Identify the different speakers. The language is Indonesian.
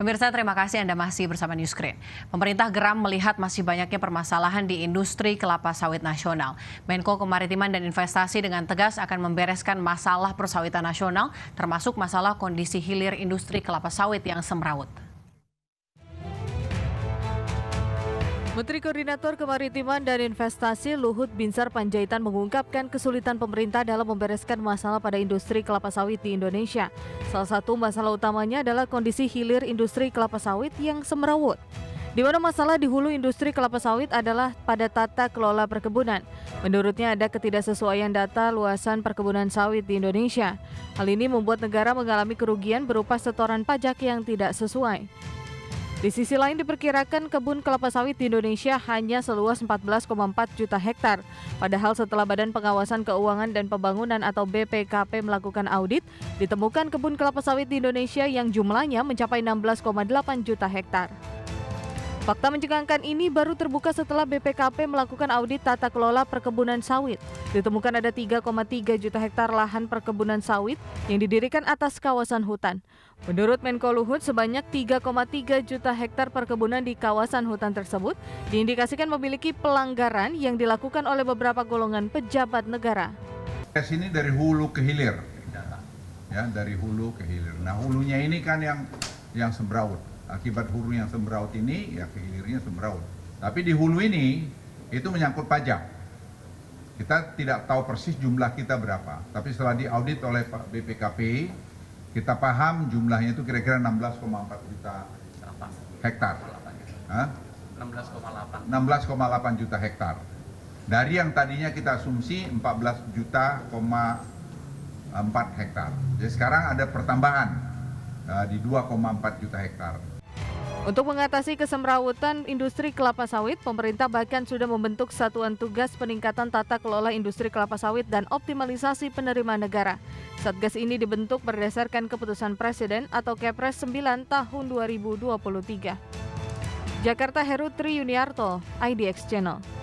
Speaker 1: Pemirsa, terima kasih Anda masih bersama Newscreen. Pemerintah geram melihat masih banyaknya permasalahan di industri kelapa sawit nasional. Menko Kemaritiman dan Investasi dengan tegas akan membereskan masalah persawitan nasional, termasuk masalah kondisi hilir industri kelapa sawit yang semrawut.
Speaker 2: Menteri Koordinator Kemaritiman dan Investasi Luhut Binsar Panjaitan mengungkapkan kesulitan pemerintah dalam membereskan masalah pada industri kelapa sawit di Indonesia. Salah satu masalah utamanya adalah kondisi hilir industri kelapa sawit yang semerawut. Di mana masalah di hulu industri kelapa sawit adalah pada tata kelola perkebunan. Menurutnya ada ketidaksesuaian data luasan perkebunan sawit di Indonesia. Hal ini membuat negara mengalami kerugian berupa setoran pajak yang tidak sesuai. Di sisi lain diperkirakan kebun kelapa sawit di Indonesia hanya seluas 14,4 juta hektar. Padahal setelah Badan Pengawasan Keuangan dan Pembangunan atau BPKP melakukan audit, ditemukan kebun kelapa sawit di Indonesia yang jumlahnya mencapai 16,8 juta hektar. Fakta mencengangkan ini baru terbuka setelah BPKP melakukan audit tata kelola perkebunan sawit. Ditemukan ada 3,3 juta hektar lahan perkebunan sawit yang didirikan atas kawasan hutan. Menurut Menko Luhut, sebanyak 3,3 juta hektar perkebunan di kawasan hutan tersebut diindikasikan memiliki pelanggaran yang dilakukan oleh beberapa golongan pejabat negara.
Speaker 3: Sini dari hulu ke hilir, ya dari hulu ke hilir. Nah hulunya ini kan yang yang sembraut akibat hulu yang sembraut ini ya kehilirnya sembraut. Tapi di hulu ini itu menyangkut pajak. Kita tidak tahu persis jumlah kita berapa, tapi setelah diaudit oleh Pak BPKP, kita paham jumlahnya itu kira-kira 16,4 juta hektar. 16,8. 16,8 juta hektar. Dari yang tadinya kita asumsi 14 juta, 4 hektar. Jadi sekarang ada pertambahan uh, di 2,4 juta hektar.
Speaker 2: Untuk mengatasi kesemrawutan industri kelapa sawit, pemerintah bahkan sudah membentuk satuan tugas peningkatan tata kelola industri kelapa sawit dan optimalisasi penerimaan negara. Satgas ini dibentuk berdasarkan keputusan Presiden atau Kepres 9 tahun 2023. Jakarta Heru Tri Yuniarto, IDX Channel.